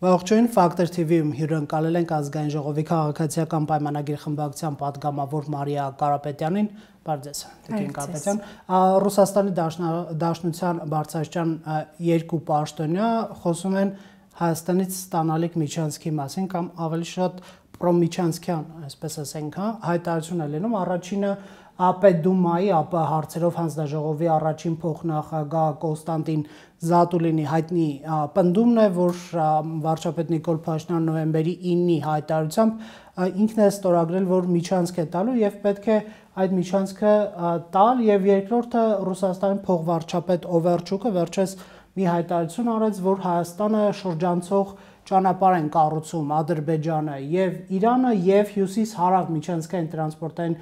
Ողջույն Factor TV-ում հյուրընկալել ենք ազգային ժողովի քաղաքացիական պայմանագիր խմբակցության падգամավոր Մարիա Կարապետյանին, Բարձես, Տիկին Կարապետյան, Ռուսաստանի Դաշնության բարձրաստիճան երկու պաշտոնյա խոսում են Հայաստանից ստանալիք Միչանսկի մասին կամ ավելի շատ պրոմիչանսկյան, այսպես ասենք, հա, հայտարարություն է լինում։ Առաջինը Ապեդումայի ԱՊ հարցերով հանձնաժողովի առաջին փոխնախագահ Կոստանտին Զատուլինի հայտնի պնդումն է, որ վարչապետ Նիկոլ Փաշինյան նոյեմբերի 9-ի հայտարարությամբ ինքն է ստորագրել, որ Միչանսկ է տալու եւ պետք է այդ Միչանսկը տալ եւ երկրորդը Ռուսաստանի փոխվարչապետ Օվերչուկը վերջերս մի հայտարարություն արեց, որ Հայաստանը շրջանցող ճանապարհ են կառուցում Ադրբեջանը եւ Իրանը եւ հյուսիս-հարավ միջանցքային տրանսպորտային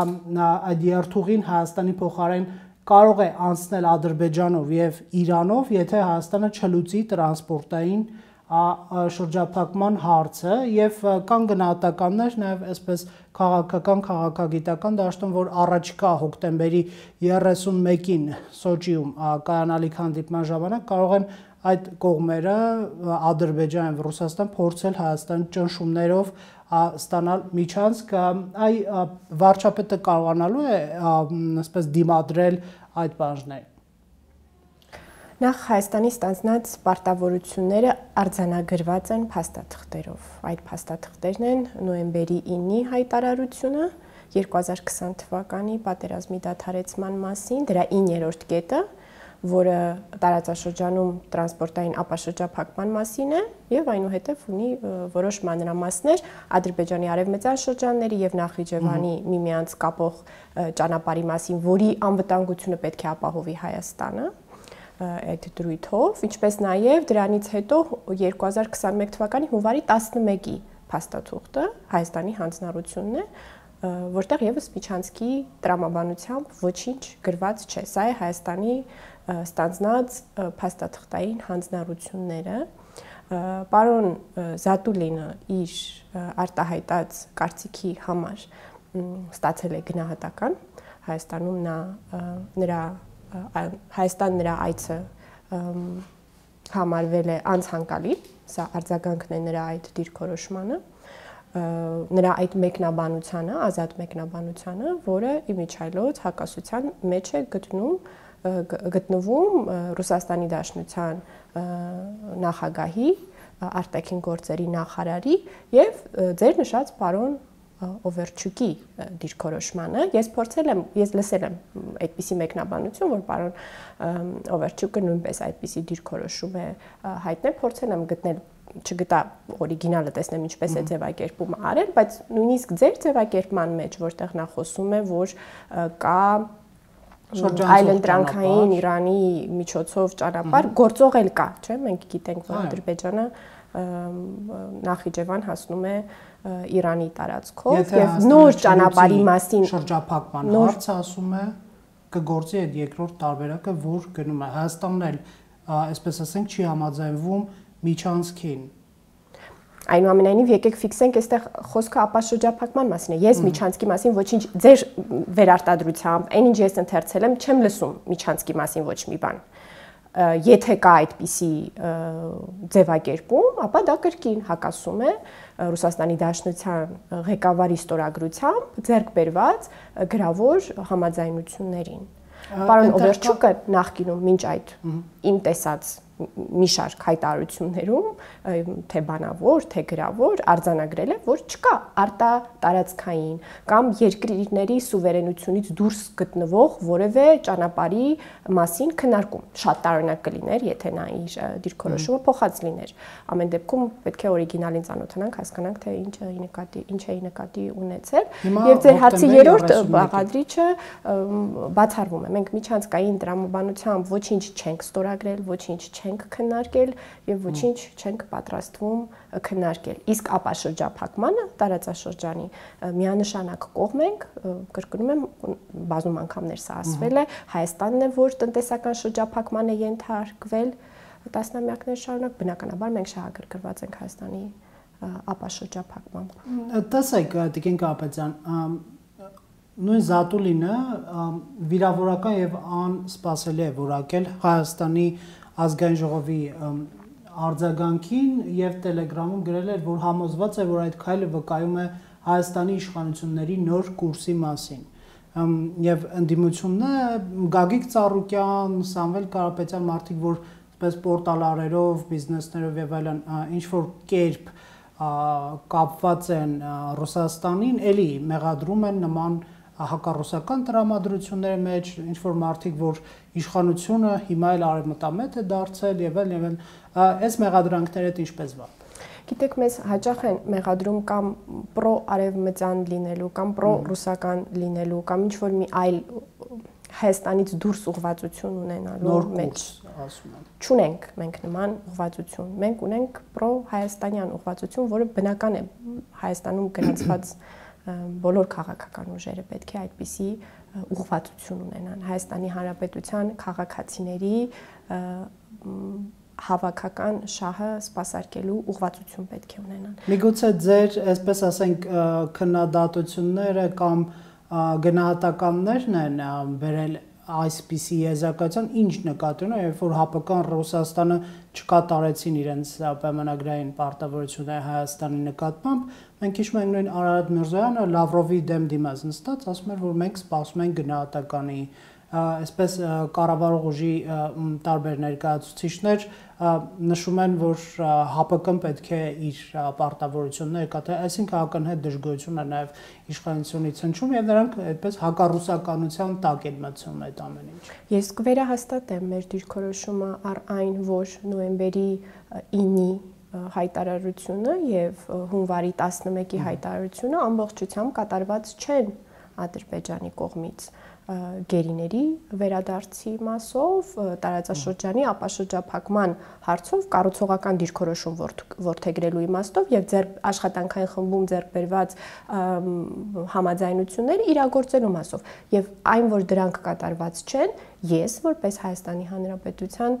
այդ երթուղին Հայաստանի փոխարեն կարող է անցնել Ադրբեջանով եւ Իրանով, եթե Հայաստանը չլուծի տրանսպորտային շրջափակման հարցը եւ կան գնահատականներ նաեւ այսպես քաղաքական քաղաքագիտական դաշտում որ առաջիկա հոկտեմբերի 31-ին Սոչիում կայանալիք հանդիպման ժամանակ կարող են այդ կողմերը Ադրբեջան եւ Ռուսաստան փորձել Հայաստանի ճնշումներով ստանալ միջանցք այ վարչապետը կարողանալու է այսպես դիմադրել այդ բաժներին Նախ Հայաստանի ստանձնած պարտավորությունները արձանագրված են փաստաթղթերով։ Այդ փաստաթղթերն են նոյեմբերի 9-ի հայտարարությունը 2020 թվականի պատերազմի դադարեցման մասին, դրա 9-րդ կետը, որը տարածաշրջանում տրանսպորտային ապաշրջափակման մասին է եւ այնուհետեւ ունի որոշ մանրամասներ Ադրբեջանի արևմտյան շրջանների եւ Նախիջևանի միմյանց կապող ճանապարհի մասին, որի անվտանգությունը պետք է ապահովի Հայաստանը այդ դրույթով, ինչպես նաև դրանից հետո 2021 թվականի հունվարի 11-ի փաստաթուղթը Հայաստանի հանձնառությունն է, որտեղ եւս Միչանսկի տրամաբանությամբ ոչինչ գրված չէ։ Սա է Հայաստանի ստանձնած փաստաթղթային հանձնառությունները պարոն Զատուլինը իր արտահայտած կարծիքի համար ստացել է գնահատական Հայաստանում նա նրա Հայաստան նրա այցը համարվել է անցանկալի սա արձագանքն է նրա այդ դիրքորոշմանը նրա այդ մեկնաբանությանը, ազատ մեկնաբանությանը, որը իմիջայլոց հակասության մեջ է գտնում գտնվում Ռուսաստանի Դաշնության նախագահի արտաքին գործերի նախարարի եւ ձեր նշած պարոն Օվերչուկի դիրքորոշմանը ես փորձել եմ ես լսել եմ այդպիսի մեկնաբանություն որ պարոն Օվերչուկը նույնպես այդպիսի դիրքորոշում է հայտնել փորձել եմ գտնել չգտա օրիգինալը տեսնեմ ինչպես է ձևակերպումը արել, բայց նույնիսկ ձեր ձևակերպման մեջ, որտեղ նա խոսում է, որ կա այլընտրանքային Իրանի միջոցով ճանապարհ գործող էլ կա, չէ՞։ Մենք գիտենք, որ Ադրբեջանը Նախիջևան հասնում է Իրանի տարածքով եւ նոր ճանապարհի մասին շրջափակման հարցը ասում է կգործի այդ երկրորդ տարբերակը, որ գնում է Հայաստանն էլ այսպես ասենք չի համաձայնվում Միչանսկին Այնուամենայնիվ եկեք ֆիքսենք այստեղ խոսքը ապաշրջափակման մասին է։ Ես Միչանսկի մասին ոչինչ ձեր վերարտադրությամբ, այն ինչ ես ընթերցել եմ, չեմ լսում Միչանսկի մասին ոչ մի բան։ Եթե կա այդպիսի ձևակերպում, ապա դա կրկին հակասում է Ռուսաստանի Դաշնության ղեկավարի ստորագրությամբ ձեռք բերված գրավոր համաձայնություններին։ Պարոն Օվերչուկը նախկինում մինչ այդ իմ տեսած մի շարք հայտարարություններում, թե բանավոր, թե գրավոր, արձանագրել է, որ չկա արտա տարածքային կամ երկրների սուվերենությունից դուրս գտնվող որևէ ճանապարհի մասին քննարկում։ Շատ տարօրինակ կլիներ, եթե նա իր դիրքորոշումը փոխած լիներ։ Ամեն դեպքում պետք է օրիգինալին ծանոթանանք, հասկանանք, թե ինչ է նկատի, ինչ է նկատի ունեցել։ Եվ ձեր հարցի երրորդ բաղադրիչը բացառվում է։ Մենք միջանցքային տրամաբանությամբ ոչինչ չենք ստորագրել, ոչինչ չենք չենք քննարկել եւ ոչինչ չենք պատրաստվում քննարկել։ Իսկ ապաշրջափակմանը տարածաշրջանի միանշանակ կողմ ենք, կրկնում եմ, բազում անգամներ սա ասվել է, Հայաստանն է, որ տնտեսական շրջափակման է ենթարկվել տասնամյակներ շարունակ, բնականաբար մենք շահագրգռված ենք Հայաստանի ապաշրջափակմամբ։ Տեսեք, Տիկին Կապետյան, նույն Զատուլինը վիրավորական եւ անսպասելի է որակել Հայաստանի ազգային ժողովի արձագանքին եւ Telegram-ում գրել էր, որ համոզված է, որ այդ քայլը վկայում է Հայաստանի իշխանությունների նոր կուրսի մասին եւ ընդդիմությունն է Գագիկ Ծառուկյան, Սամվել Կարապետյան մարդիկ, որ այսպես պորտալարերով, բիզնեսներով եւ այլն ինչ որ կերպ կապված են Ռուսաստանին, էլի մեղադրում են նման հակառուսական տրամադրությունների մեջ ինչ որ մարդիկ որ իշխանությունը հիմա էլ արևմտամետ է դարձել եւ այլ եւ այլ այս մեղադրանքները ինչպես վա Գիտեք, մեզ հաճախ են մեղադրում կամ պրո արևմտյան լինելու, կամ պրո ռուսական լինելու, կամ ինչ որ մի այլ Հայաստանից դուրս ուղղվածություն ունենալու մեջ ասում են։ Չունենք մենք նման ուղղվածություն։ Մենք ունենք պրո հայաստանյան ուղղվածություն, որը բնական է Հայաստանում գրանցված բոլոր քաղաքական ուժերը պետք է այդպիսի ուղղվածություն ունենան Հայաստանի Հանրապետության քաղաքացիների հավաքական շահը սпасարկելու ուղղվածություն պետք է ունենան։ Միգուցե ձեր, այսպես ասենք, քննադատությունները կամ գնահատականներն են վերել այսպիսի եզրակացության ինչ նկատի ունի, երբ որ հապական Ռուսաստանը չկատարեցին իրենց պայմանագրային պարտավորությունները Հայաստանի նկատմամբ, մենք հիշում ենք նույն Արարատ Միրզոյանը Լավրովի դեմ դիմաց նստած ասում էր, որ մենք սպասում ենք գնահատականի այսպես կառավարող ուժի տարբեր ներկայացուցիչներ նշում են, որ ՀԱՊԿ-ն պետք է իր պարտավորությունները կատարի, այսինքն ակնհայտ դժգոհություն է նաև իշխանությունից հնչում եւ նրանք այդպես հակառուսականության տակ են մտցում այդ ամեն ինչ։ Ես կվերահաստատեմ մեր դիրքորոշումը առ այն, որ նոեմբերի 9-ի հայտարարությունը եւ հունվարի 11-ի հայտարարությունը ամբողջությամբ կատարված չեն Ադրբեջանի կողմից գերիների վերադարձի մասով, տարածաշրջանի ապաշրջափակման հարցով կառուցողական դիրքորոշում ворթեգրելու իմաստով եւ ձեր աշխատանքային խմբում ձեռբերված համաձայնությունները իրագործելու մասով եւ այն որ դրանք կատարված չեն, ես որպես Հայաստանի Հանրապետության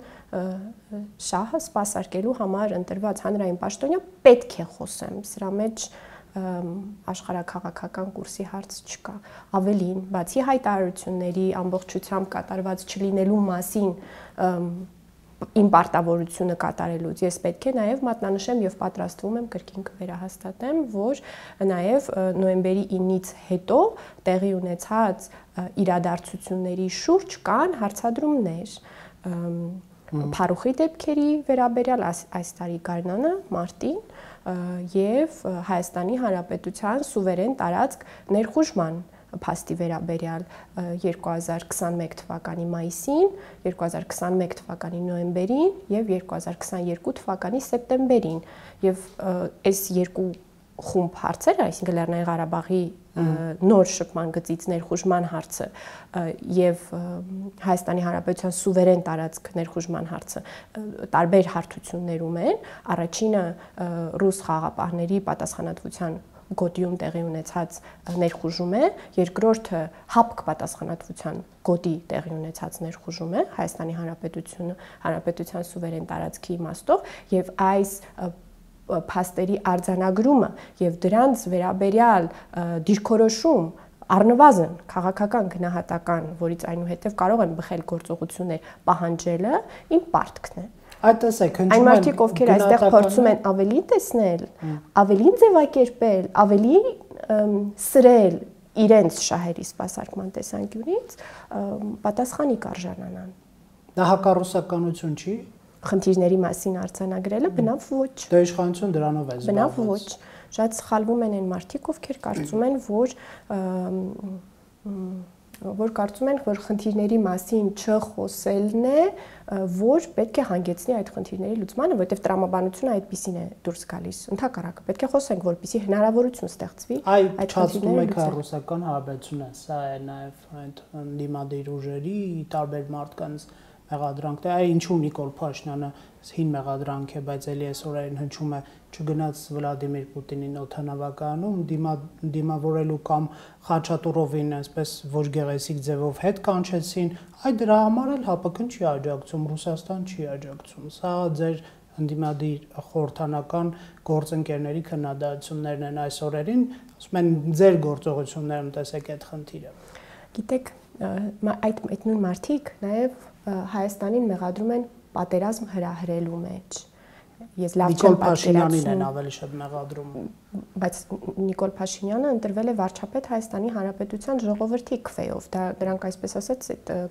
շահը սпасարկելու համար ընտրված հանրային պաշտոնյա պետք է խոսեմ սրա մեջ մեջ աշխարհակաղակական կուրսի հարց չկա։ Ավելին, բացի հայտարարությունների ամբողջությամբ կատարված չլինելու մասին իմ պարտավորությունը կատարելուց ես պետք է նաև մատնանշեմ եւ պատրաստվում եմ կրկին կվերահաստատեմ, որ նաև նոեմբերի 9-ից հետո տեղի ունեցած իրադարձությունների շուրջ կան հարցադրումներ Փարուխի դեպքերի վերաբերյալ այս տարի գարնանը մարտին եւ Հայաստանի Հանրապետության սուվերեն տարածք ներխուժման փաստի վերաբերյալ 2021 թվականի մայիսին, 2021 թվականի նոեմբերին եւ 2022 թվականի սեպտեմբերին եւ այս երկու խումբ հարցերը, այսինքն Լեռնային Ղարաբաղի նոր շփման գծից ներխուժման հարցը եւ Հայաստանի Հանրապետության սուվերեն տարածք ներխուժման հարցը տարբեր հարթություններում են։ Առաջինը ռուս խաղապահների պատասխանատվության գոտիում տեղի ունեցած ներխուժում է, երկրորդը հապկ պատասխանատվության գոտի տեղի ունեցած ներխուժում է Հայաստանի Հանրապետությունը, Հանրապետության սուվերեն տարածքի իմաստով եւ այս փաստերի արձանագրումը եւ դրանց վերաբերյալ դիրքորոշում առնվազն քաղաքական գնահատական, որից այնուհետև կարող են բխել գործողություններ պահանջելը իմ պարտքն է։ Այդ տեսեք, հնչում են այն մարդիկ, ովքեր այստեղ փորձում են ավելի տեսնել, ավելի ձևակերպել, ավելի սրել իրենց շահերի սպասարկման տեսանկյունից, պատասխանի կարժանանան։ Դա հակառուսականություն չի խնդիրների մասին արձանագրելը բնավ ոչ։ Դե իշխանություն դրանով է զբաղված։ Բնավ ոչ։ Շատ սխալվում են այն մարդիկ, ովքեր կարծում են, որ որ կարծում են, որ խնդիրների մասին չխոսելն է, որ պետք է հանգեցնի այդ խնդիրների լուծմանը, որովհետև տրամաբանությունը այդպեսին է դուրս գալիս։ Ընթակարակը պետք է խոսենք, որպեսի հնարավորություն ստեղծվի այդ խնդիրների լուծման։ ռուսական հարաբերությունը, սա է նաև այդ դիմադիր ուժերի տարբեր մարդկանց մեղադրանք։ Դա ինչու Նիկոլ Փաշինյանը հին մեղադրանք է, բայց ելի այս օրերին հնչում է չգնաց Վլադիմիր Պուտինին օթանավականում դիմա դիմավորելու կամ Խաչատուրովին այսպես ոչ գեղեցիկ ձևով հետ կանչեցին։ Այդ դրա համար էլ ՀԱՊԿ-ն չի աջակցում, Ռուսաստան չի աջակցում։ Սա ձեր ընդդիմադիր խորհրդանական գործընկերների քննադատություններն են այս օրերին, ասում են ձեր գործողություններում տեսեք այդ խնդիրը։ Գիտեք, այդ այդ նույն մարդիկ նաև Հայաստանին մեղադրում են պատերազմ հրահրելու մեջ ես լավ չեմ պատկերացնում։ Նիկոլ Փաշինյանին են ավելի շատ մեղադրում։ Բայց Նիկոլ Փաշինյանը ընտրվել է վարչապետ Հայաստանի Հանրապետության ժողովրդի քվեով։ Դա դրանք այսպես ասած,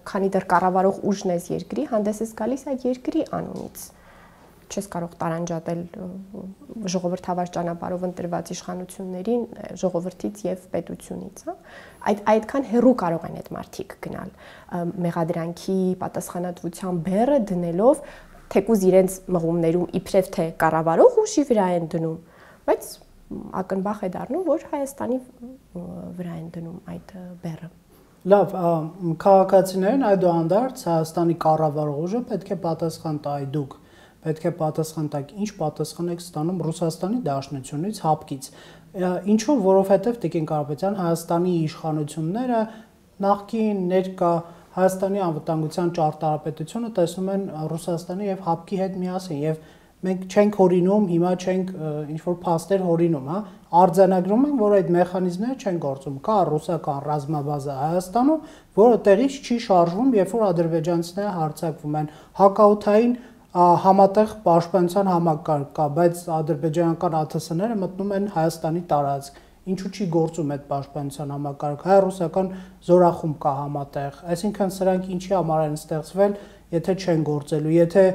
քանի դեռ կառավարող ուժն ես երկրի, հանդես ես գալիս այդ երկրի անունից չես կարող տարանջատել ժողովրդավար ճանապարհով ընտրված իշխանություններին ժողովրդից եւ պետությունից, հա։ Այդ այդքան հերու կարող են այդ մարտիկ գնալ մեղադրանքի պատասխանատվության բեռը դնելով թեկուզ իրենց մղումներում իբրև թե կառավարող ուժի վրա են դնում, բայց ակնբախ է դառնում, որ Հայաստանի վրա են դնում այդ բեռը։ Լավ, քաղաքացիներն այդուհանդերձ Հայաստանի կառավարող ուժը պետք է պատասխան տա դուք պետք է պատասխան տաք ինչ պատասխան եք ստանում Ռուսաստանի Դաշնությունից հապկից ինչու որովհետև Տիկին Կարապետյան Հայաստանի իշխանությունները նախկին ներկա Հայաստանի անվտանգության ճարտարապետությունը տեսնում են Ռուսաստանի եւ ՀԱՊԿ-ի հետ միասին եւ մենք չենք հորինում, հիմա չենք ինչ որ փաստեր հորինում, հա, արձանագրում ենք, որ այդ մեխանիզմները չեն գործում։ Կա ռուսական ռազմաբազա Հայաստանում, որը տեղից չի շարժվում, երբ որ ադրբեջանցիները հարձակվում են հակաօթային համատեղ պաշտպանության համակարգ կա, բայց ադրբեջանական ԱԹՍ-ները մտնում են Հայաստանի տարածք ինչու չի գործում այդ պաշտպանության համակարգ հայ-ռուսական զորախումբ կա համատեղ այսինքն սրանք ինչի համար են ստեղծվել եթե չեն գործելու եթե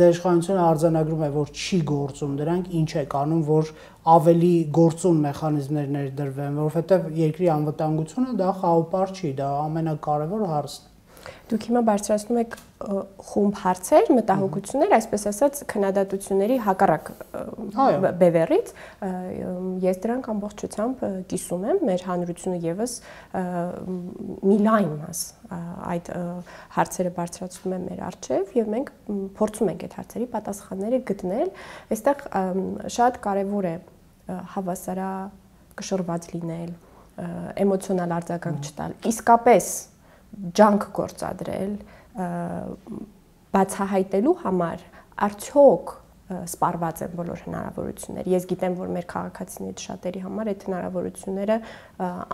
ձեր իշխանությունը արձանագրում է որ չի գործում դրանք ինչ է կանոն որ ավելի գործուն մեխանիզմներ ներդրվեն որովհետև երկրի անվտանգությունը դա խաղապար չի դա ամենակարևոր հարցն է Դուք հիմա բարձրացնում եք խումբ հարցեր, մտահոգություններ, այսպես ասած, քննադատությունների հակառակ բևեռից։ Ես դրանք ամբողջությամբ կիսում եմ, մեր հանրությունը եւս մի լայն մաս այդ հարցերը բարձրացնում է մեր արչև եւ մենք փորձում ենք այդ հարցերի պատասխանները գտնել։ Այստեղ շատ կարեւոր է հավասարա կշռված լինել, էմոցիոնալ արձագանք չտալ։ Իսկապես ջանք գործադրել բացահայտելու համար արդյոք սպառված են բոլոր հնարավորությունները։ Ես գիտեմ, որ մեր քաղաքացիներից շատերի համար այդ հնարավորությունները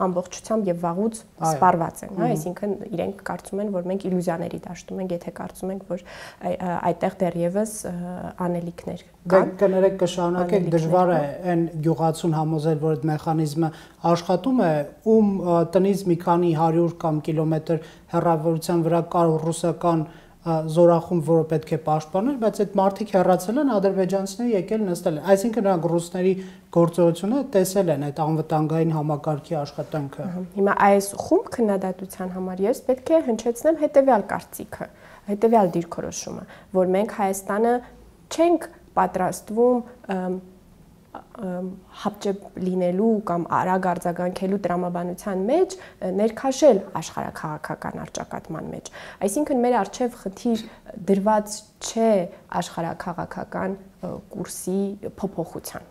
ամբողջությամբ եւ վաղուց սպառված են, հա, այսինքն իրենք կարծում են, որ մենք իլյուզիաների դաշտում ենք, եթե կարծում ենք, որ այդտեղ դեռևս անելիքներ կան։ Կներեք կշարունակեք, դժվար է այն գյուղացուն համոզել, որ այդ մեխանիզմը աշխատում է, ում տնից մի քանի 100 կամ կիլոմետր հեռավորության վրա կար ռուսական զորախումբ, որը պետք է պաշտպաներ, բայց այդ մարդիկ հեռացել են, ադրբեջանցիները եկել նստել են։ Այսինքն նրանք ռուսների գործողությունը տեսել են այդ անվտանգային համակարգի աշխատանքը։ Հիմա այս խումբ քննադատության համար ես պետք է հնչեցնեմ հետեւյալ կարծիքը, հետեւյալ դիրքորոշումը, որ մենք Հայաստանը չենք պատրաստվում հապճեպ լինելու կամ արագ արձագանքելու տրամաբանության մեջ ներքաշել աշխարհակաղակական արճակատման մեջ։ Այսինքն մեր արժև խնդիր դրված չէ աշխարհակաղակական կուրսի փոփոխության։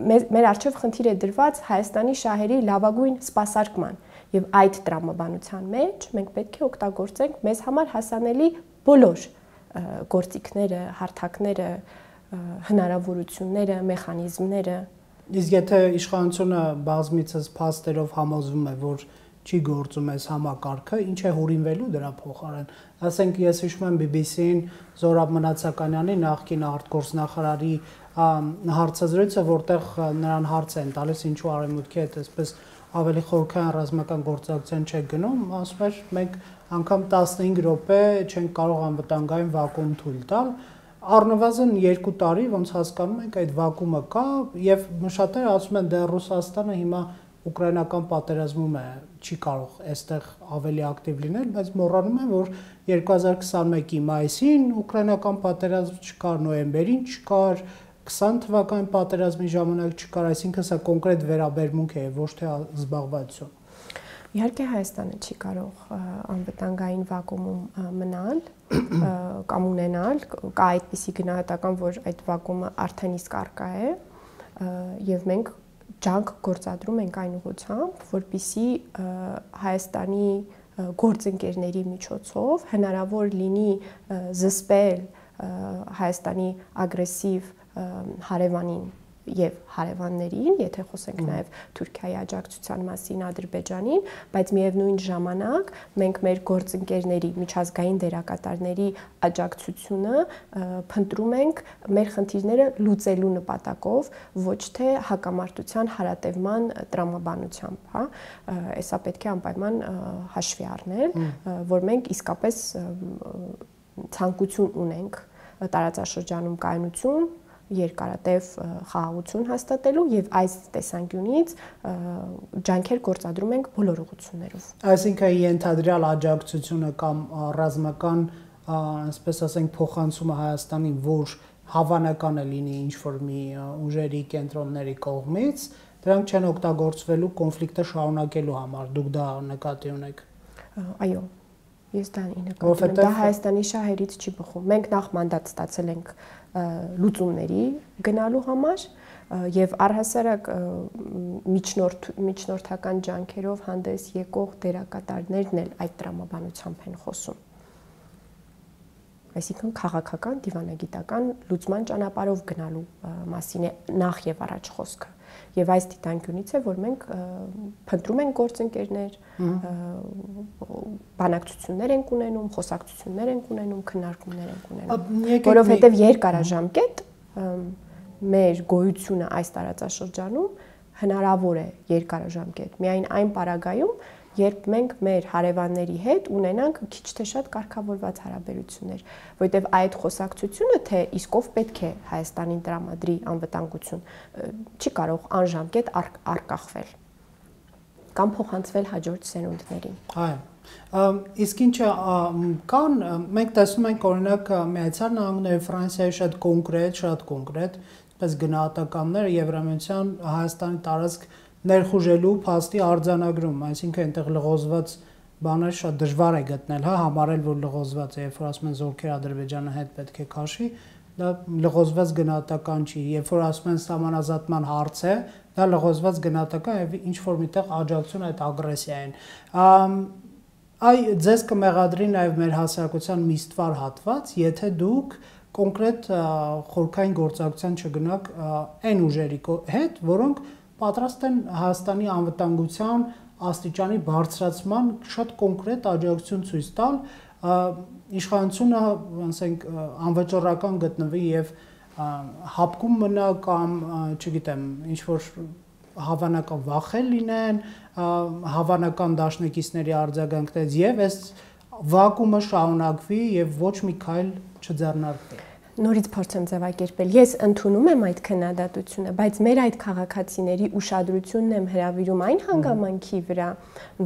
Մեր արժև խնդիր է դրված Հայաստանի շահերի լավագույն սպասարկման եւ այդ տրամաբանության մեջ մենք պետք է օգտագործենք մեզ համար հասանելի բոլոր գործիքները, հարթակները, հնարավորությունները, մեխանիզմները։ Իսկ եթե իշխանությունը բազմիցս փաստերով համոզվում է, որ չի գործում այս համակարգը, ինչ է հորինվելու դրա փոխարեն։ Ասենք ես հիշում եմ BBC-ին Զորաբ Մնացականյանի նախկին արտգործնախարարի հարցազրույցը, որտեղ նրան հարց են տալիս ինչու արեմուտքի հետ այսպես ավելի խորքային ռազմական գործակցության չեք գնում, ասում էր մենք անգամ 15 րոպե չենք կարող անվտանգային վակուում թույլ տալ, առնվազն 2 տարի ոնց հասկանում ենք այդ վակումը կա եւ շատերը ասում են դեռ Ռուսաստանը հիմա ուկրաինական պատերազմում է, չի կարող այստեղ ավելի ակտիվ լինել, բայց մոռանում են, որ 2021-ի մայիսին ուկրաինական պատերազմ չկար, նոյեմբերին չկար, 20 թվականի պատերազմի ժամանակ չկար, այսինքն սա կոնկրետ վերաբերմունք է, ոչ թե զբաղվածություն։ Իհարկե Հայաստանը չի կարող անվտանգային վակուումում մնալ կամ ունենալ, կա այդպիսի գնահատական, որ այդ վակուումը արդեն իսկ արկա է եւ մենք ջանք գործադրում ենք այն ուղղությամբ, որբիսի Հայաստանի գործընկերների միջոցով հնարավոր լինի զսպել Հայաստանի ագրեսիվ հարևանին եւ հարևաններին, եթե խոսենք նաեւ Թուրքիայի աջակցության մասին Ադրբեջանին, բայց միևնույն ժամանակ մենք մեր գործընկերների, միջազգային դերակատարների աջակցությունը փնտրում ենք մեր խնդիրները լուծելու նպատակով, ոչ թե հակամարտության հարատևման տրամաբանությամբ, հա, հեսա պետք է անպայման հաշվի առնել, որ մենք իսկապես ցանկություն ունենք տարածաշրջանում կայունություն երկարատև խաղաղություն հաստատելու եւ այս տեսանկյունից ջանքեր գործադրում ենք բոլոր ուղություններով։ Այսինքն ենթադրյալ աջակցությունը կամ ռազմական, ասպես ասենք, փոխանցումը Հայաստանի որ հավանական է լինի ինչ որ մի ուժերի կենտրոնների կողմից, դրանք չեն օգտագործվելու կոնֆլիկտը շարունակելու համար։ Դուք դա նկատի ունեք։ Այո, Ես դա նկատում եմ, դա Հայաստանի շահերից չի բխում։ Մենք նախ մանդատ ստացել ենք լուծումների գնալու համար եւ առհասարակ միջնորդ միջնորդական ջանքերով հանդես եկող դերակատարներն էլ այդ տրամաբանությամբ են խոսում այսինքն քաղաքական դիվանագիտական լուծման ճանապարհով գնալու մասին է նախ եւ առաջ խոսքը եւ այս դիտանկյունից է որ մենք փնտրում ենք գործընկերներ բանակցություններ ենք ունենում խոսակցություններ ենք ունենում քննարկումներ ենք ունենում որովհետեւ երկարաժամկետ մեր գոյությունը այս տարածաշրջանում հնարավոր է երկարաժամկետ միայն այն պարագայում երբ մենք մեր հարևանների հետ ունենանք քիչ թե շատ կարգավորված հարաբերություններ, որտեվ այդ խոսակցությունը թե իսկով պետք է Հայաստանին տրամադրի անվտանգություն, չի կարող անժամկետ արկախվել կամ փոխանցվել հաջորդ սերունդներին։ Այո։ Իսկ ինչը կան, մենք տեսնում ենք օրինակ Միացյալ Նահանգների Ֆրանսիայի շատ կոնկրետ, շատ կոնկրետ, պես գնահատականները Եվրամիության Հայաստանի տարածք ներխուժելու փաստի արձանագրում, այսինքն այնտեղ լղոզված բաներ շատ դժվար է գտնել, հա, համարել որ լղոզված է, երբ որ ասում են զորքեր Ադրբեջանը հետ պետք է քաշի, դա լղոզված գնահատական չի, երբ որ ասում են սահմանազատման հարց է, դա լղոզված գնահատական եւ ինչ որ միտեղ աջակցություն այդ ագրեսիային։ Այ ձեզ կմեղադրի նաեւ մեր հասարակության միստվար հատված, եթե դուք կոնկրետ խորքային գործակցության չգնաք այն ուժերի հետ, որոնք պատրաստ են Հայաստանի անվտանգության աստիճանի բարձրացման շատ կոնկրետ աջակցություն ցույց տալ իշխանությունը ասենք անվճռական գտնվի եւ հապկում մնա կամ չգիտեմ ինչ որ հավանական վախել լինեն հավանական դաշնակիցների արձագանքներից եւ այս վակումը շարունակվի եւ ոչ մի քայլ չձեռնարկվի նորից փորձեմ ձևակերպել։ Ես ընդունում եմ այդ քննադատությունը, բայց մեր այդ քաղաքացիների ուշադրությունն եմ հրավիրում այն հանգամանքի վրա,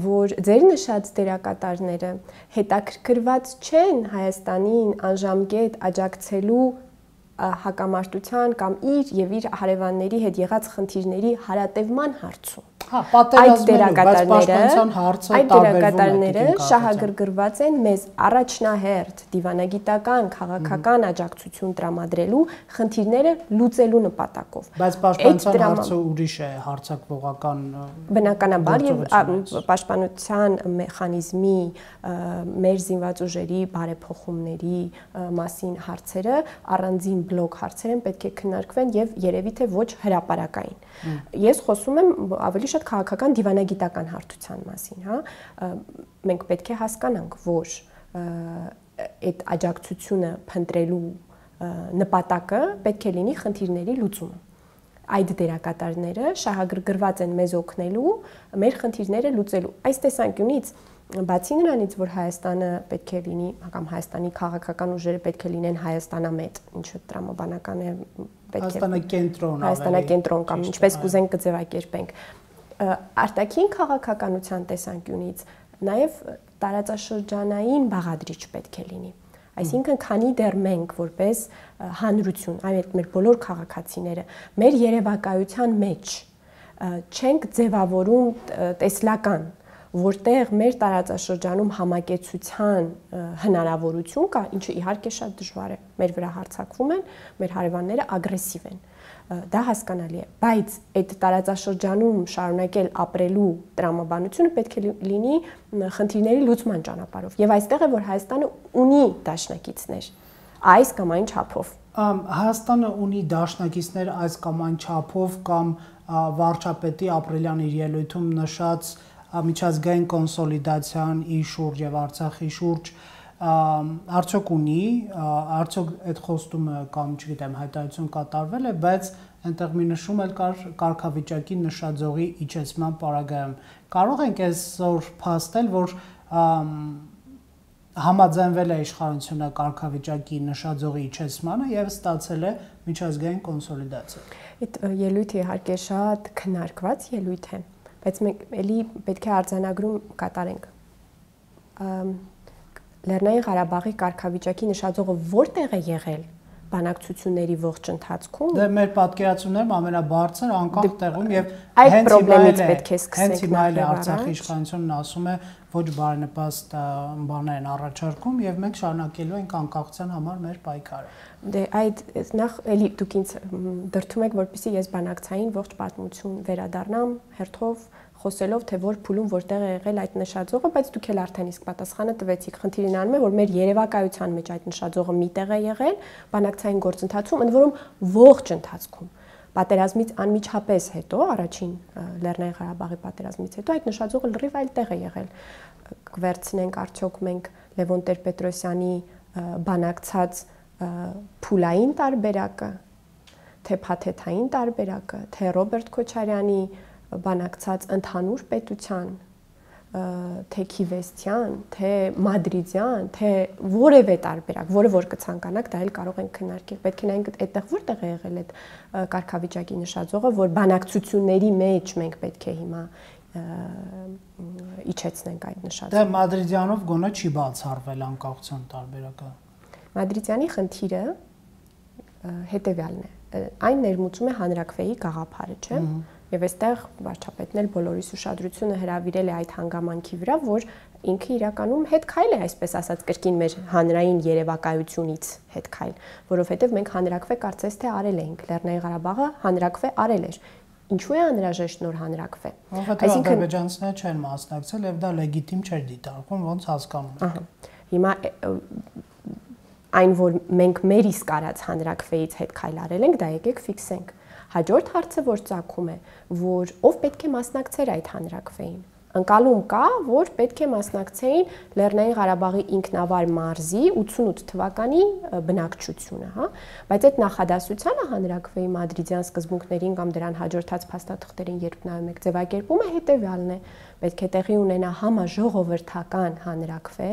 որ ձեր նշած դերակատարները հետաքրքրված չեն Հայաստանին անժամկետ աջակցելու հակամարտության կամ իր եւ իր հարևանների հետ եղած խնդիրների հարատևման հարցում։ Հա, պատերազմելու, բայց պաշտպանության հարցը այդ դերակատարները շահագրգռված են մեզ առաջնահերթ դիվանագիտական, քաղաքական աջակցություն տրամադրելու խնդիրները լուծելու նպատակով։ Բայց պաշտպանության հարցը ուրիշ է, հարցակողական բնականաբար եւ պաշտպանության մեխանիզմի մեր զինված ուժերի բարեփոխումների մասին հարցերը առանձին բլոկ հարցեր են պետք է քննարկվեն եւ երևի թե ոչ հրաապարակային։ Ես խոսում եմ ավելի շատ քաղաքական դիվանագիտական հարթության մասին, հա։ Մենք պետք է հասկանանք, որ այդ աջակցությունը փնտրելու նպատակը պետք է լինի խնդիրների լուծումը այդ դերակատարները շահագրգռված են մեզ օգնելու մեր խնդիրները լուծելու այս տեսանկյունից բացի նրանից որ Հայաստանը պետք է լինի կամ Հայաստանի քաղաքական ուժերը պետք է լինեն Հայաստանամետ ինչը տրամաբանական է պետք է Հայաստանը կենտրոն Հայաստանը կենտրոն կամ ինչպես կուզենք կձևակերպենք արտաքին քաղաքականության տեսանկյունից նաև տարածաշրջանային բաղադրիչ պետք է լինի Այսինքն քանի դեռ մենք որպես հանրություն, այդ մեր բոլոր քաղաքացիները մեր երևակայության մեջ չենք ձևավորում տեսլական որտեղ մեր տարածաշրջանում համակեցության հնարավորություն կա, ինչը իհարկե շատ դժվար է։ Մեր վրա հարցակվում են, մեր հարևանները ագրեսիվ են դա հասկանալի է, բայց այդ տարածաշրջանում շարունակել ապրելու տրամաբանությունը պետք է լինի խնդիրների լուծման ճանապարհով։ Եվ այստեղ է որ Հայաստանը ունի դաշնակիցներ այս կամ այն չափով։ Հայաստանը ունի դաշնակիցներ այս կամ այն չափով կամ վարչապետի ապրիլյան իր ելույթում նշած միջազգային կոնսոլիդացիան իր շուրջ եւ Արցախի շուրջ արդյոք ունի, արդյոք այդ խոստումը կամ չգիտեմ հայտարարություն կատարվել է, բայց այնտեղ մի նշում էլ կար կարգավիճակի նշաձողի իջեցման պարագայում։ Կարող ենք այսօր փաստել, որ համաձայնվել է իշխանությունը կարգավիճակի նշաձողի իջեցմանը եւ ստացել է միջազգային կոնսոլիդացիա։ Այդ ելույթը իհարկե շատ քննարկված ելույթ է, բայց մենք ելի պետք է արձանագրում կատարենք։ Լեռնային Ղարաբաղի կարգավիճակի նշաձողը որտեղ է եղել բանակցությունների ողջ ընթացքում? Դե մեր պատկերացումներում ամենաբարձր անկախ տեղում եւ այդ խնդրից պետք է սկսենք հենց հիմա էլ Արցախի իշխանությունն ասում է ոչ բարենպաստ բաներ են առաջարկում եւ մենք շարունակելու ենք անկախության համար մեր պայքարը դե այդ նախ էլի դուք ինձ դրթում եք որպեսզի ես բանակցային ողջ պատմություն վերադառնամ հերթով խոսելով թե որ փուլում որտեղ է եղել այդ նշաձողը, բայց դուք էլ արդեն իսկ պատասխանը տվեցիք։ Խնդիրն անում է, որ մեր երևակայության մեջ այդ նշաձողը միտեղ է եղել բանակցային գործընթացում, ընդ որում ողջ ընթացքում պատերազմից անմիջապես հետո, առաջին Լեռնային Ղարաբաղի պատերազմից հետո այդ նշաձողը լրիվ այլ տեղ է եղել։ Կվերցնենք արդյոք մենք Լևոն Տեր-Պետրոսյանի բանակցած փուլային տարբերակը, թե փաթեթային տարբերակը, թե Ռոբերտ Քոչարյանի բանակցած ընդհանուր պետության թե Քիվեստյան, թե Մադրիդյան, թե որևէ տարբերակ, որը որ կցանկանաք, դա էլ կարող ենք քննարկել։ Պետք է նայենք այդտեղ որտեղ է եղել այդ կարգավիճակի նշաձողը, որ բանակցությունների մեջ մենք պետք է հիմա իջեցնենք այդ նշաձողը։ Դե Մադրիդյանով գոնե չի բացառվել անկախության տարբերակը։ Մադրիդյանի խնդիրը հետեւյալն է։ Այն ներմուծում է հանրակրվեի գաղափարը, չէ՞։ Եվ այստեղ վարչապետն էլ բոլորիս ուշադրությունը հրավիրել է այդ հանգամանքի վրա, որ ինքը իրականում հետ քայլ է, այսպես ասած, կրկին մեր հանրային երևակայությունից հետ քայլ, որովհետև մենք հանրակրվե կարծես թե արել էինք. Լեռնային Ղարաբաղը հանրակրվե արել էր ինչու է անհրաժեշտ նոր հանրակրվե։ Այսինքն ադրբեջանցիները չեն մասնակցել եւ դա լեգիտիմ չէր դիտարկվում, ոնց հասկանում եք։ Հիմա այն որ մենք մեր իսկ արած հանրակրվեից հետ քայլ արել ենք, դա եկեք ֆիքսենք։ Հաջորդ հարցը որ ցակում է, որ ով պետք է մասնակցեր այդ հանրակրվեին ընկալում կա, որ պետք է մասնակցեին Լեռնային Ղարաբաղի ինքնավար մարզի 88 թվականի բնակչությունը, հա, բայց այդ նախադասությանը հանրակրվեի մադրիդյան սկզբունքներին կամ դրան հաջորդած փաստաթղթերին երբ նայում եք ձևակերպումը հետեւյալն է. պետք է տեղի ունենա համաժողովրդական հանրակրվե,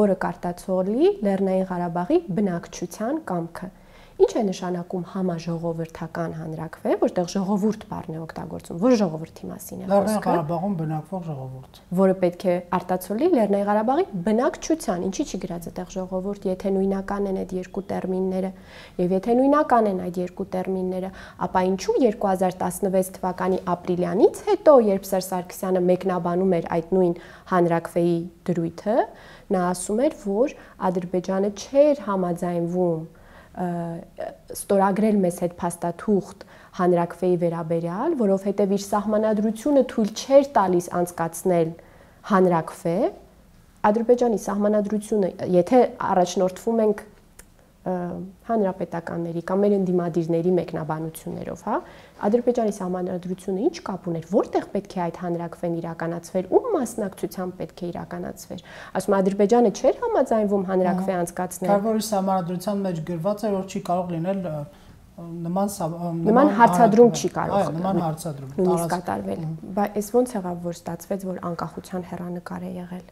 որը կարտացոլի Լեռնային Ղարաբաղի բնակչության կամքը։ Ինչ է նշանակում համաժողովրդական հանրակրվե, որտեղ ժողովուրդ բառն է օգտագործում, որ ժողովրդի մասին է խոսքը։ Լեռնային Ղարաբաղում բնակվող ժողովուրդ, որը պետք է արտացոլի Լեռնային Ղարաբաղի բնակչության, ինչի՞ չի գրած այդտեղ ժողովուրդ, եթե նույնական են այդ երկու տերմինները, եւ եթե նույնական են այդ երկու տերմինները, ապա ինչու 2016 թվականի ապրիլյանից հետո, երբ Սերժ Սարգսյանը մեկնաբանում էր այդ նույն հանրակրվեի դրույթը, նա ասում էր, որ Ադրբեջանը չէր համաձայնվում ստորագրել մեզ հետ փաստաթուղթ հանրակրվեի վերաբերյալ, որովհետև իր սահմանադրությունը թույլ չէր տալիս անցկացնել հանրակրվե, Ադրբեջանի սահմանադրությունը, եթե առաջնորդվում ենք հանրապետականների կամ մեր ընդդիմադիրների մեկնաբանություններով, հա, Ադրբեջանի սահմանադրությունը ինչ կապ ուներ, որտեղ պետք է այդ հանրակրվեն իրականացվեր, ում մասնակցությամբ պետք է իրականացվեր։ Ասում Ադրբեջանը չէր համաձայնվում հանրակրվե անցկացնել։ Կարևորի սահմանադրության մեջ գրված է, որ չի կարող լինել նման նման հարցադրում չի կարող այո նման հարցադրում նույնիսկ կատարվել բայց այս ոնց եղավ որ ստացվեց որ անկախության հերանեկար է եղել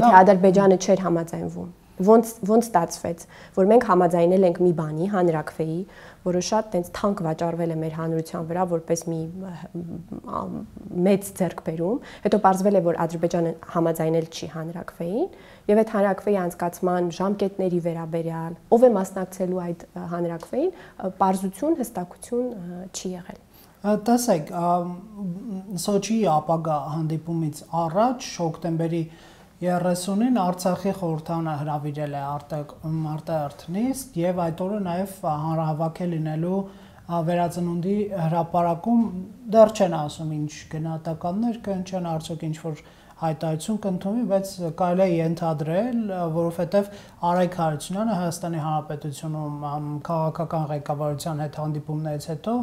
եթե ադրբեջանը չէր համաձայնվում ոնց ոնց ստացվեց, որ մենք համաձայնել ենք մի բանի, հանրակրվեի, որը շատ տենց թանկ վաճառվել է մեր հանրության վրա որպես մի մեծ ձեռքբերում, հետո ողջվել է, որ Ադրբեջանը համաձայնել չի հանրակրվեին, եւ այդ հանրակրվեի անցկացման ժամկետների վերաբերյալ, ով է մասնակցելու այդ հանրակրվեին, པարզություն, հստակություն չի եղել։ Տեսեք, Սոչիի ապագա հանդիպումից առաջ հոկտեմբերի 30-ին Արցախի խորհրդանը հրավիրել է արտահերթնիստ եւ այդ օրը նաեւ հանրահավաք է լինելու վերածնունդի հրապարակում դեռ չեն ասում ինչ գնահատականներ կընչեն արդյոք ինչ որ հայտարարություն կընդունվի, բայց կարելի է ենթադրել, որովհետև Արայք Հարությունյանը Հայաստանի Հանրապետությունում քաղաքական ղեկավարության հետ հանդիպումներից հետո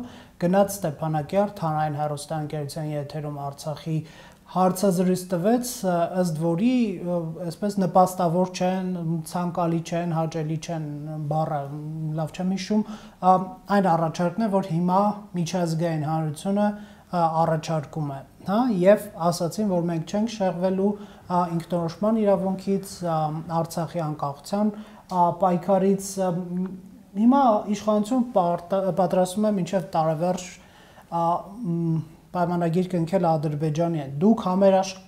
գնաց Ստեփանակերտ Թանային հերոստանգերության եթերում Արցախի հարցազրույց տվեց, ըստ որի այսպես նպաստավոր չեն, ցանկալի չեն, հաճելի չեն բառը լավ չեմ հիշում, այն առաջարկն է, որ հիմա միջազգային հանրությունը առաջարկում է հա եւ ասացին որ մենք չենք շեղվելու ինքնորոշման իրավունքից Արցախի անկախության պայքարից հիմա իշխանություն պատրաստում է մինչև տարեվերջ պայմանագիր կնքել Ադրբեջանի հետ դուք համերաշխ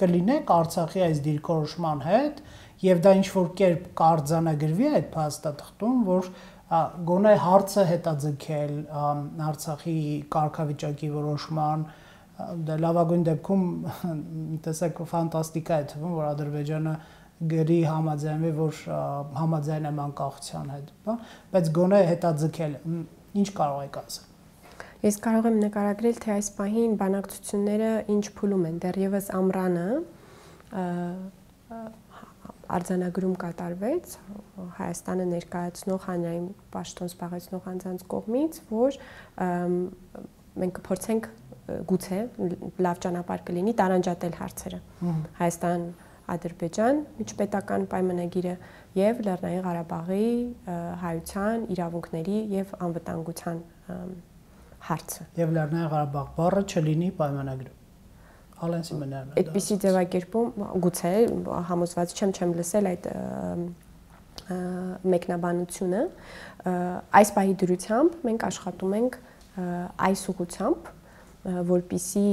կլինեք Արցախի այս դիրքորոշման հետ եւ դա ինչ որ կերպ կարձանագրվի այդ փաստաթղթում որ գոնե հարցը հետաձգել Արցախի կարգավիճակի որոշման դե լավագույն դեպքում տեսեք ֆանտաստիկա է թվում, որ Ադրբեջանը գրի համաձայնվի, որ համաձայն է մանկախության հետ, բա, բայց գոնե հետաձգել ինչ կարող եք ասել։ Ես կարող եմ նկարագրել, թե այս պահին բանակցությունները ինչ փուլում են։ Դեռևս ամրանը արձանագրում կատարվեց Հայաստանը ներկայացնող հանրային պաշտոն զբաղեցնող անձանց կողմից, որ մենք կփորձենք գուցե լավ ճանապարհ կլինի տարանջատել հարցերը։ Հայաստան Ադրբեջան միջպետական պայմանագիրը եւ Լեռնային Ղարաբաղի հայության իրավունքների եւ անվտանգության հարցը։ Եվ Լեռնային Ղարաբաղ բառը չլինի պայմանագրում։ Ալեն Սիմոնյանն։ Այդպիսի ձևակերպում գուցե համոզված չեմ չեմ լսել այդ մեկնաբանությունը այս բայի դրությամբ մենք աշխատում ենք այս ուղությամբ որպիսի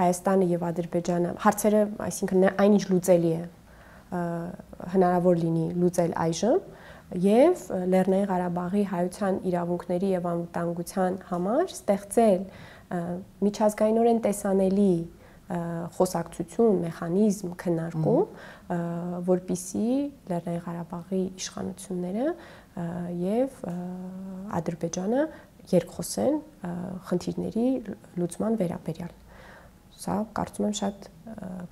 Հայաստանը եւ Ադրբեջանը հարցերը, այսինքն այնինչ լուծելի է հնարավոր լինի լուծել այժմ եւ Լեռնային Ղարաբաղի հայության իրավունքների եւ անվտանգության համար ստեղծել միջազգայինորեն տեսանելի խոսակցություն, մեխանիզմ, քննարկում, որպիսի Լեռնային Ղարաբաղի իշխանությունները եւ Ադրբեջանը երկխոսեն խնդիրների լուծման վերաբերյալ։ Սա կարծում եմ շատ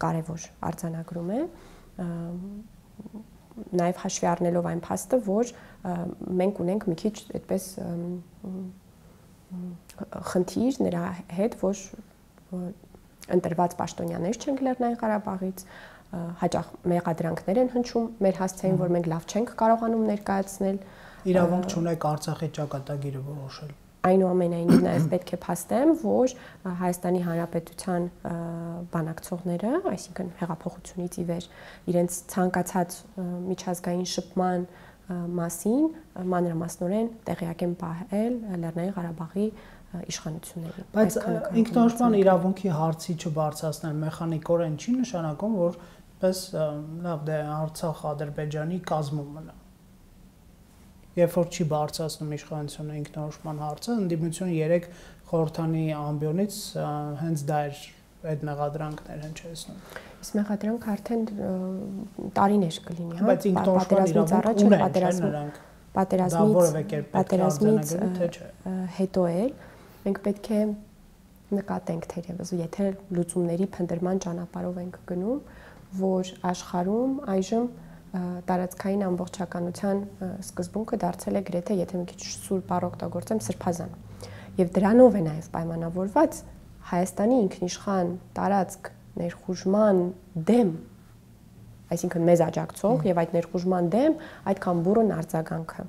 կարևոր արձանագրում է նաև հաշվի առնելով այն փաստը, որ մենք ունենք մի քիչ այդպես խնդիր նրա հետ, որ ընտրված պաշտոնյաներ չենք Լեռնային Ղարաբաղից, հաճախ մեղադրանքներ են հնչում մեր հասցեին, որ մենք լավ չենք կարողանում ներկայացնել իրավունք չունեք Արցախի ճակատագիրը որոշել այնուամենայնիվ նաև պետք է փաստեմ, որ Հայաստանի Հանրապետության բանակցողները, այսինքն հեղափոխությունից ի վեր իրենց ցանկացած միջազգային շփման մասին մանրամասնորեն տեղյակ են պահել Լեռնային Ղարաբաղի իշխանություններին։ Բայց ինքնորոշման իրավունքի հարցի չբարձրացնել մեխանիկորեն չի նշանակում, որ պես լավ դե Արցախ Ադրբեջանի կազմում մնա երբ որ չի բարձրացնում իշխանությունը ինքնորոշման հարցը, ընդդիմությունը 3 խորհրդանի ամբիոնից հենց դա էր այդ մեղադրանքներ հնչեցնում։ Իսկ մեղադրանք արդեն տարիներ կլինի, հա։ Բայց ինքնորոշման առաջ պատերազմի պատերազմից պատերազմից հետո էլ մենք պետք է նկատենք թերևս, եթե լուծումների փնտրման ճանապարհով ենք գնում, որ աշխարհում այժմ տարածքային ամբողջականության սկզբունքը դարձել է գրեթե, եթե մի քիչ սուր բառ օգտագործեմ, սրբազան։ Եվ դրանով է նաև պայմանավորված Հայաստանի ինքնիշխան տարածք ներխուժման դեմ, այսինքն մեզ աջակցող եւ այդ ներխուժման դեմ այդքան բուրըն արձագանքը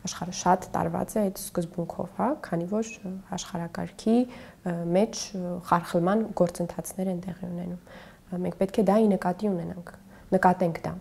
աշխարհը շատ տարված է այդ սկզբունքով, հա, քանի որ աշխարհակարգի մեջ խարխլման գործընթացներ են տեղի ունենում։ Մենք պետք է դա ի նկատի ունենանք, նկատենք դա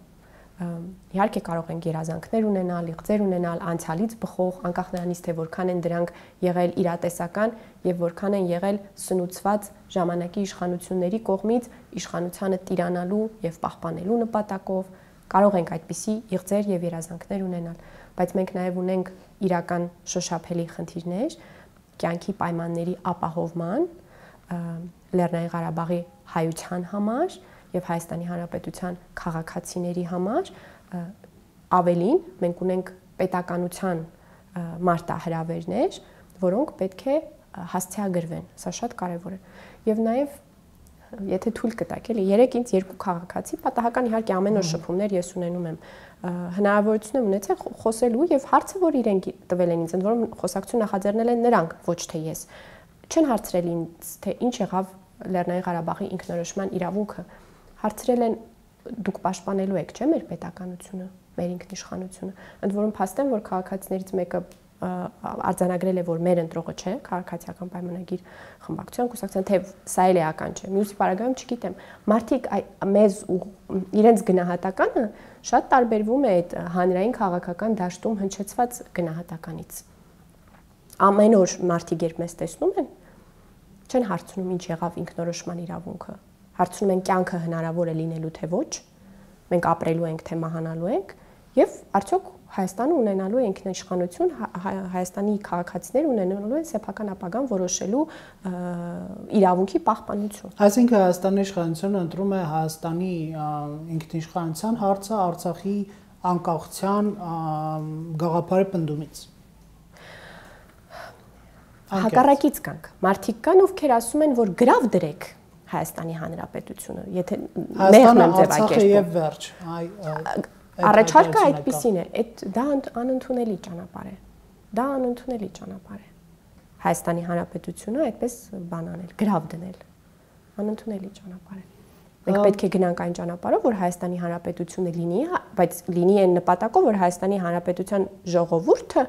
իհարկե կարող են գերազանքներ ունենալ, իղձեր ունենալ, անցյալից բխող, անկախ նրանից թե որքան են դրանք եղել իրատեսական եւ որքան են եղել սնուցված ժամանակի իշխանությունների կողմից իշխանությանը տիրանալու եւ պահպանելու նպատակով կարող ենք այդպիսի իղձեր եւ երազանքներ ունենալ, բայց մենք նաեւ ունենք իրական շոշափելի խնդիրներ կյանքի պայմանների ապահովման Լեռնային Ղարաբաղի հայության համար եւ Հայաստանի Հանրապետության քաղաքացիների համար ավելին մենք ունենք պետականության մարտահրավերներ, որոնք պետք է հասցեագրվեն։ Սա շատ կարևոր է։ Եվ նաև եթե թույլ կտակ, էլի, երեք ինձ երկու քաղաքացի, պատահական իհարկե ամեն օր շփումներ ես ունենում եմ հնարավորություն եմ ունեցել խոսելու եւ հարցը, որ իրենք տվել են ինձ, ընդ որում խոսակցություն նախաձեռնել են նրանք, ոչ թե ես։ Չեն հարցրել ինձ, թե ինչ եղավ Լեռնային Ղարաբաղի ինքնորոշման իրավունքը։ Հարցրել են դուք պաշտպանելու եք, չէ՞, մեր պետականությունը, մեր ինքնիշխանությունը։ Ընդ որում փաստեմ, որ քաղաքացիներից մեկը արձանագրել է, որ մեր ընտրողը չէ, քաղաքացիական պայմանագիր խմբակցության կուսակցության, թե սա էլ էական չէ։ Մյուսի параգրաֆում չգիտեմ։ Մարտիկ մեզ իրենց գնահատականը շատ տարբերվում է այդ հանրային քաղաքական դաշտում հնչեցված գնահատականից։ Ամեն օր մարտիկ երբ մեզ տեսնում են, չեն հարցնում ինչ եղավ ինքնորոշման իրավունքը Հարցնում են կյանքը հնարավոր է լինելու թե ոչ։ Մենք ապրելու ենք թե մահանալու ենք եւ արդյոք Հայաստանը ունենալու է ինքնիշխանություն, Հայաստանի քաղաքացիներ ունենալու են սեփական ապագան որոշելու իրավունքի պահպանություն։ Այսինքն Հայաստանի իշխանությունը ընտրում է Հայաստանի ինքնիշխանության հարցը Արցախի անկախության գաղափարի պնդումից։ Հակառակից կանք։ Մարդիկ կան, ովքեր ասում են, որ գրավ դրեք Հայաստանի Հանրապետությունը, եթե մեղմ եմ ձևակերպում։ Հայաստանը եւ վերջ։ Այ Առաջարկը այդպեսին է, այդ դա անընդունելի ճանապարհ է։ Դա անընդունելի ճանապարհ է։ Հայաստանի Հանրապետությունը այդպես բան անել, գրավ դնել։ Անընդունելի ճանապարհ է։ Մենք պետք է գնանք այն ճանապարհով, որ Հայաստանի Հանրապետությունը լինի, բայց լինի այն նպատակով, որ Հայաստանի Հանրապետության ժողովուրդը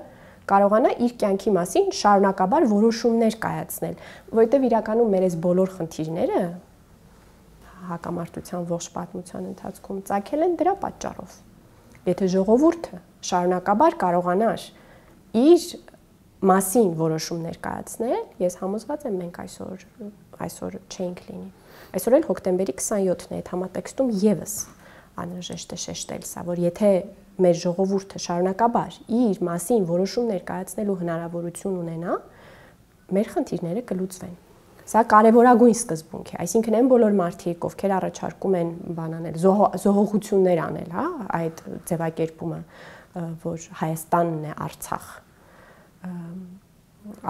կարողանա իր կյանքի մասին շարունակաբար որոշումներ կայացնել, որովհետև իրականում մեր այս բոլոր խնդիրները հակամարտության ողջ պատմության ընթացքում ցակել են դրա պատճառով։ Եթե ժողովուրդը շարունակաբար կարողանար իր մասին որոշումներ կայացնել, ես համոզված եմ մենք այսօր այսօր չենք լինի։ Այսօր էլ հոկտեմբերի 27-ն է այդ համատեքստում եւս անհրաժեշտ է շեշտել սա, որ եթե մեր ժողովուրդը շարունակաբար իր մասին որոշումներ կայացնելու հնարավորություն ունենա, մեր խնդիրները կլուծվեն։ Սա կարևորագույն սկզբունք է, այսինքն այն բոլոր մարդիկ, ովքեր առաջարկում են բան անել, զոհողություններ անել, հա, այդ ձևակերպումը, որ Հայաստանն է Արցախ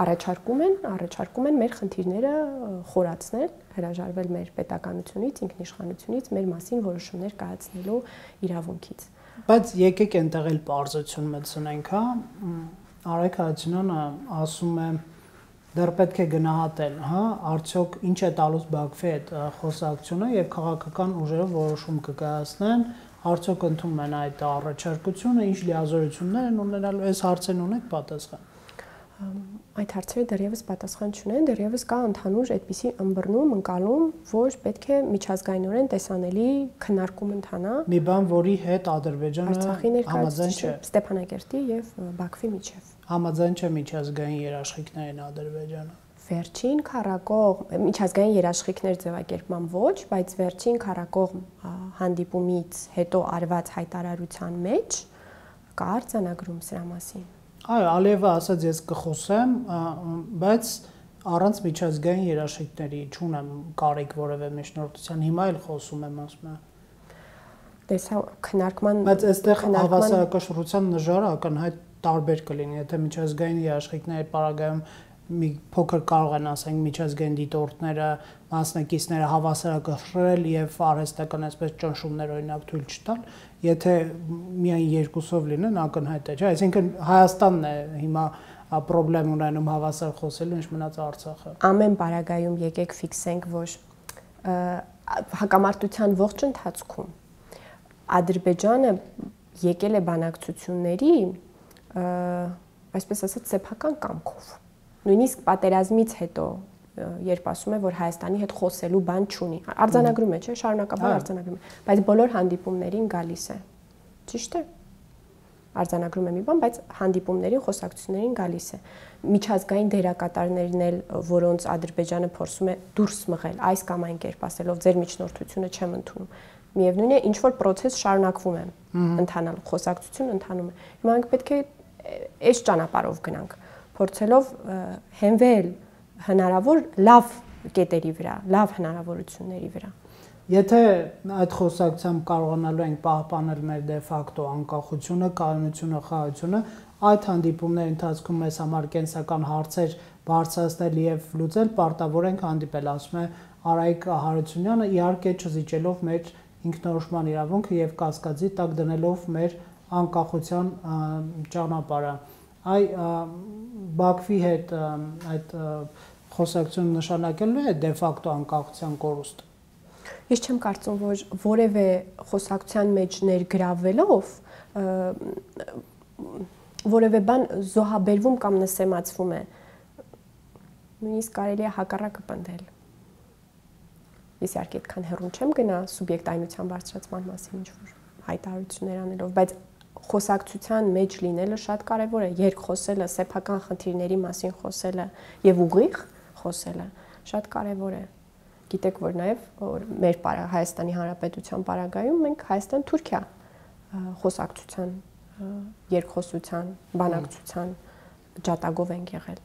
առաջարկում են, առաջարկում են մեր խնդիրները խորացնել, հրաժարվել մեր պետականությունից, ինքնիշխանությունից, մեր մասին որոշումներ կայացնելու իրավունքից։ Բայց եկեք այնտեղ էլ բարձրություն մտցնենք, հա։ Արեգ Հացինյանը ասում է, դեռ պետք է գնահատել, հա, արդյոք ինչ է տալուց Բաքվի այդ խոսակցությունը եւ քաղաքական ուժերը որոշում կկայացնեն, արդյոք ընդունում են այդ առաջարկությունը, ինչ լիազորություններ են ունենալու, այս հարցերն ունեք պատասխան այդ հարցերը դեռևս պատասխան չունեն, դեռևս կա ընդհանուր այդպիսի ըմբռնում, ընկալում, որ պետք է միջազգայինորեն տեսանելի քննարկում ընթանա։ Մի բան, որի հետ Ադրբեջանը համաձայն չէ։ Ստեփանագերտի եւ Բաքվի միջև։ Համաձայն չէ միջազգային երաշխիքներին Ադրբեջանը վերջին քարակող միջազգային երաշխիքներ ձևակերպման ոչ, բայց վերջին քարակող հանդիպումից հետո արված հայտարարության մեջ կա արձանագրում սրա մասին։ Այո, Ալիևը ասաց ես կխոսեմ, բայց առանց միջազգային երաշխիքների չունեմ կարիք որևէ միջնորդության։ Հիմա էլ խոսում եմ, ասում եմ տեսա քննարկման բայց այստեղ հավասարակշռության նժարը ակնհայտ տարբեր կլինի, եթե միջազգային երաշխիքների պարագայում մի փոքր կարող են ասենք միջազգային դիտորդները, մասնակիցները հավասարակշռել եւ արհեստական այսպես ճնշումներ օրինակ թույլ չտալ, եթե միայն երկուսով լինեն ակնհայտ է, չէ՞, այսինքն Հայաստանն է հիմա պրոբլեմ ունենում հավասար խոսելու, ինչ մնաց Արցախը։ Ամեն բարագայում եկեք ֆիքսենք, որ հակամարտության ողջ ընթացքում Ադրբեջանը եկել է բանակցությունների այսպես ասած սեփական կամքով նույնիսկ պատերազմից հետո երբ ասում է որ Հայաստանի հետ խոսելու բան չունի արձանագրում է չէ շարունակաբար արձանագրում է բայց բոլոր հանդիպումներին գալիս է ճիշտ է արձանագրում է մի բան բայց հանդիպումներին խոսակցություններին գալիս է միջազգային դերակատարներն էլ որոնց Ադրբեջանը փորձում է դուրս մղել այս կամ այն կերպ ասելով ձեր միջնորդությունը չեմ ընդունում միևնույն է ինչ որ process շարունակվում է ընթանալ խոսակցություն ընթանում է հիմա մենք պետք է այս ճանապարհով գնանք փորձելով հենվել հնարավոր լավ կետերի վրա, լավ հնարավորությունների վրա։ Եթե այդ խոսակցությամբ կարողանալու ենք պահպանել մեր դե ֆակտո անկախությունը, կանոնությունը, խաղաղությունը, այդ հանդիպումների ընթացքում մեզ համար կենսական հարցեր բարձրացնել եւ լուծել, պարտավոր ենք հանդիպել, ասում է Արայիկ Հարությունյանը, իհարկե չզիջելով մեր ինքնորոշման իրավունքը եւ կասկածի տակ դնելով մեր անկախության ճանապարհը։ Այ Բաքվի հետ այդ խոսակցությունը նշանակելու է դե ֆակտո անկախության կորուստ։ Ես չեմ կարծում, որ որևէ խոսակցության մեջ ներգրավվելով որևէ բան զոհաբերվում կամ նսեմացվում է նույնիսկ կարելի է հակառակը պնդել ես իհարկե այդքան հեռուն չեմ գնա սուբյեկտայնության բարձրացման մասին ինչ որ հայտարարություններ անելով բայց խոսակցության մեջ լինելը շատ կարևոր է երկ խոսելը սեփական խնդիրների մասին խոսելը եւ ուղիղ խոսելը շատ կարևոր է գիտեք որ նաեւ մեր Հայաստանի Հանրապետության պարագայում մենք Հայաստան-Թուրքիա խոսակցության երկխոսության, բանակցության ջատագով ենք եղել։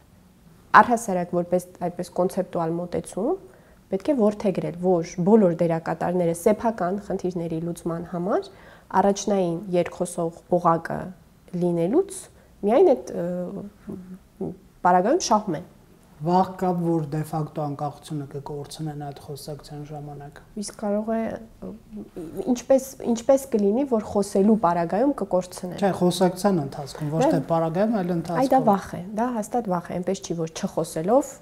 Առհասարակ որպես այդպես կոնցեպտուալ մոտեցում պետք է որթեգրել, որ բոլոր դերակատարները սեփական խնդիրների լուծման համար առաջնային երկխոսող օղակը լինելուց միայն այդ պարագայում շահում են վաղ կա որ դե ֆակտո անկախությունը կկորցնեն այդ խոսակցության ժամանակ։ Իսկ կարող է ինչպես ինչպես կլինի որ խոսելու պարագայում կկորցնեն։ Չէ, խոսակցության ընթացքում, ոչ թե պարագայում, այլ ընթացքում։ Այ դա վախ է, դա հաստատ վախ է, այնպես չի որ չխոսելով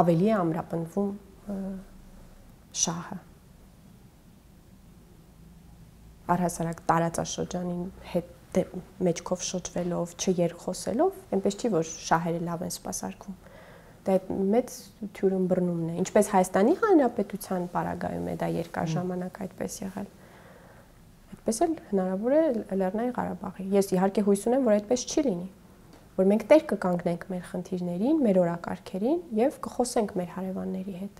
ավելի է ամրապնդվում շահը։ Առհասարակ տարածաշրջանին հետ մեջքով շոճվելով, չերխոսելով, այնպես չի որ շահերը լավ են սпасարկվում։ Դա մեծ թյուրն բռնումն է։ Ինչպես Հայաստանի Հանրապետության պարագայում է դա երկար ժամանակ այդպես եղել։ Այդպես էլ հնարավոր է Լեռնային Ղարաբաղի։ Ես իհարկե հույս ունեմ, որ այդպես չի լինի որ մենք տեր կկանգնենք մեր խնդիրներին, մեր օրակարգերին եւ կխոսենք մեր հարևանների հետ։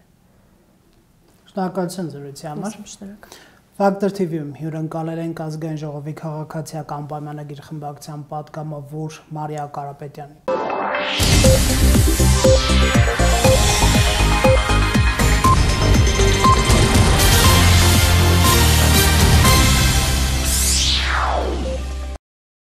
Շնորհակալություն զրույցի համար։ Շնորհակալ։ Factor TV-ում հյուրընկալել ենք ազգային ժողովի քաղաքացիական պայմանագիր խմբակցության պատգամավոր Մարիա Կարապետյանին։